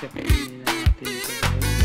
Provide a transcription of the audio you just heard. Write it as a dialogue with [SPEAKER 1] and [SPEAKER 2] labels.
[SPEAKER 1] Siyempre, hindi na natin ito gawin.